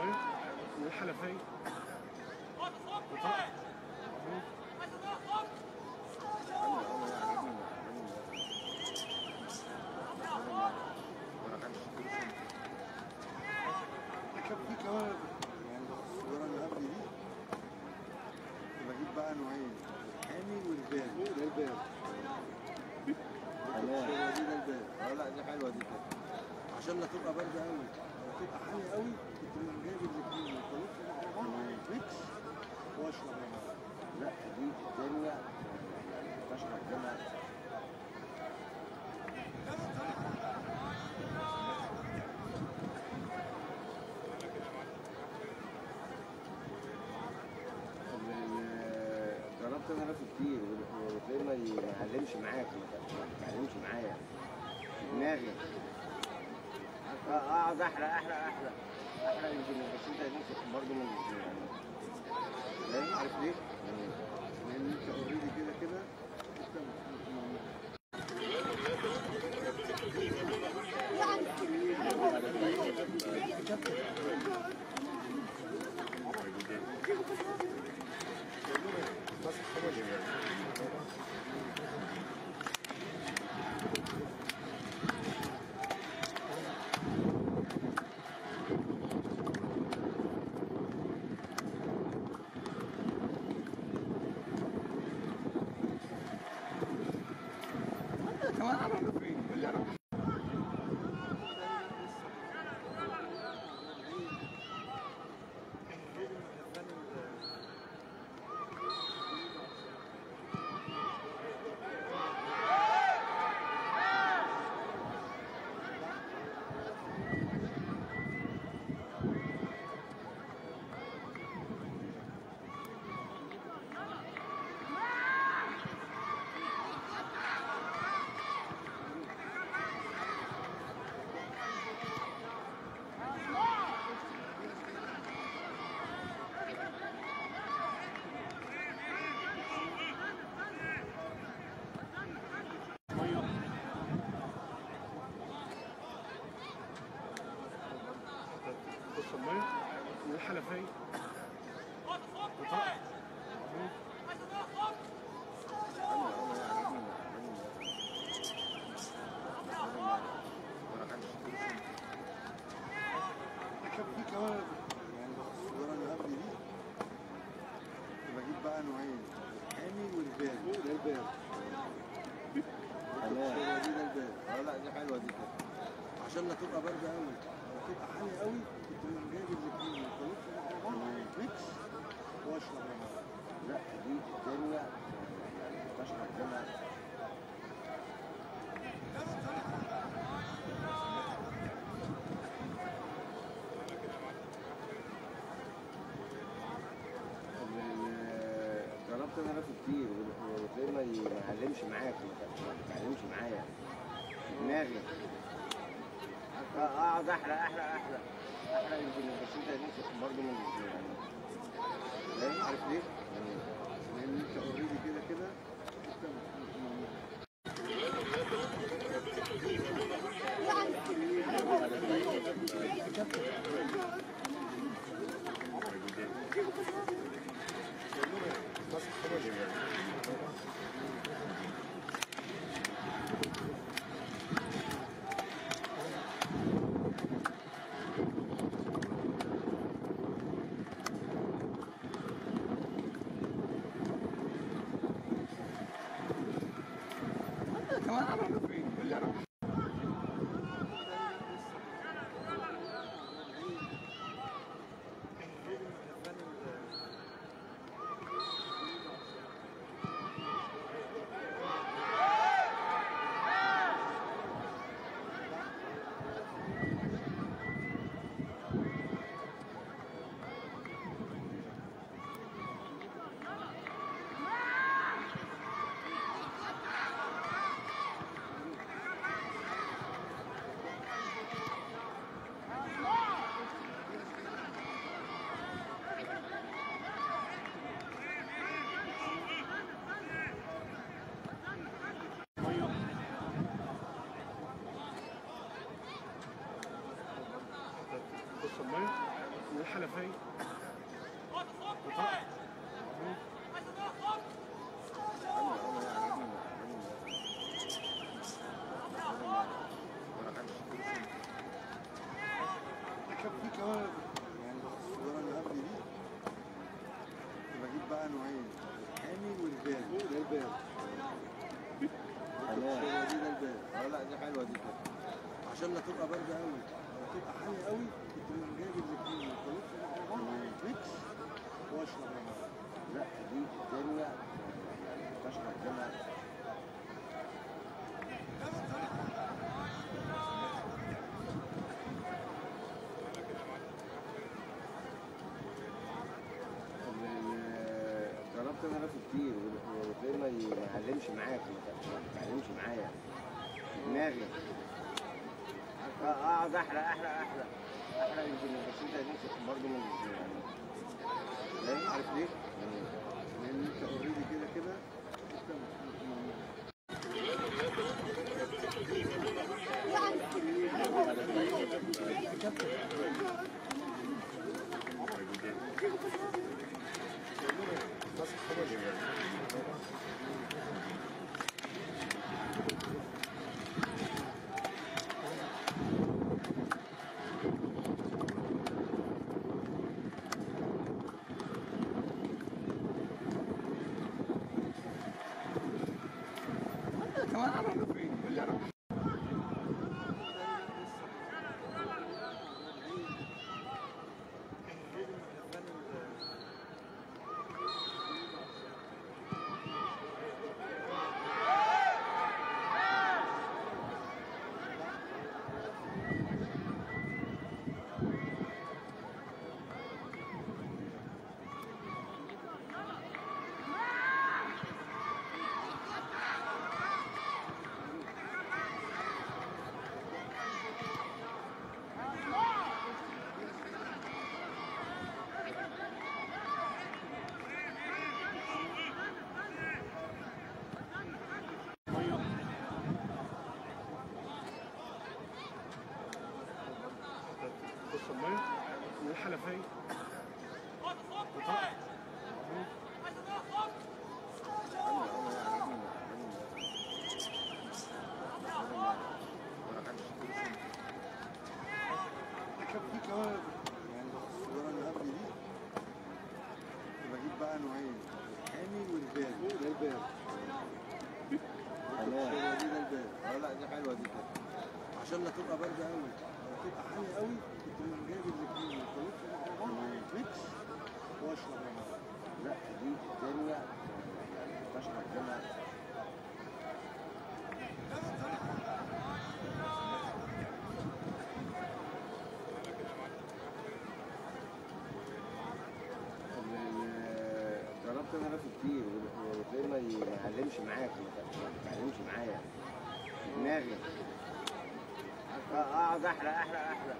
بص الميه والحنفيه وطق كان في كمان يعني الصورة اللي قبل دي بجيب بقى نوعين الحامي والبارد ده البارد الصورة دي ده البارد آه لا دي حلوة دي عشان لا تبقى باردة قوي لا تبقى حامية قوي كنت من جايب الاثنين وخلطهم مع بعض ميكس واشرب معلم لا دي الدنيا تشرب منها جربت أنا راسي كتير وتلاقيه ما يعلمش معاك ما يعلمش معايا دماغي اقعد احرق احرق احرق احرق يمكن بس أنت نفسك برضه من يعني عارف ليه؟ لأن أنت اوريدي كده كده. انت م- م- بص Murphy. جربت أنا راسي كتير وتلاقيه ما يعلمش معاك ما يعلمش معايا. دماغي. أقعد أحرق أحرق أحرق أحرق يمكن بس أنت برضه من يعني. فاهم عارف ليه؟ لأن أنت اوريدي كده كده. Come on. الصغيرة اللي قبل دي بجيب بقى نوعين الحامي والبان ده البان ده البان آه لا دي حلوة دي عشان لا تبقى باردة قوي لو تبقى حامي قوي كنت جايب الاثنين بعض ميكس واشرب لا دي الدنيا تشرب ال- جربت أنا راسي كتير وتلاقيه ما يعلمش معاك ما يتعلمش معايا. دماغي. آه، اقعد احرق احرق احرق احرق يمكن بس أنت نفسك برضه من يعني فاهم؟ عارف ليه؟ لأن أنت اوريدي كده كده. الحنفية كان في كمان يعني الصغيرة اللي قبل دي بجيب بقى نوعين الحامي والبان ده تمام. الصغيرة دي ده البان آه لا دي حلوة دي كده عشان لا تبقى باردة قوي لو تبقى حامي قوي جربت أنا راسي كتير وتلاقيه ما يعلمش معاك ما يتعلمش معايا. دماغي. أقعد أحرق أحرق أحرق.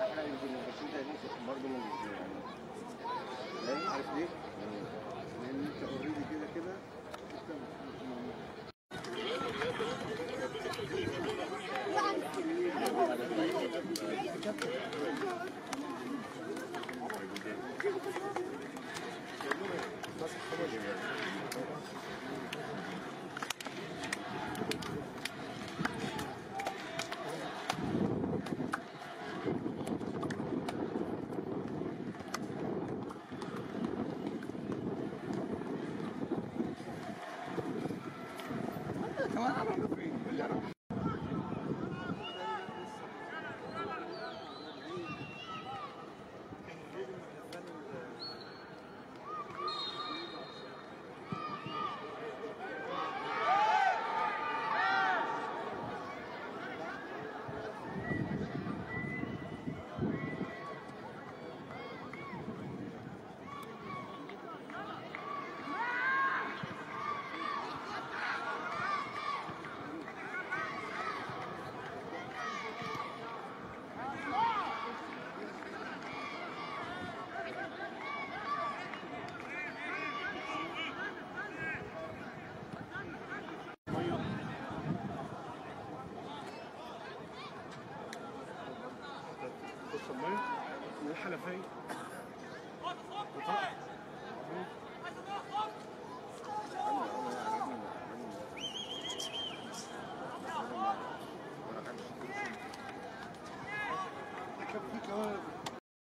أحرق يمكن بس أنت برضه يعني؟ عارف ليه؟ بص المية من الحنفية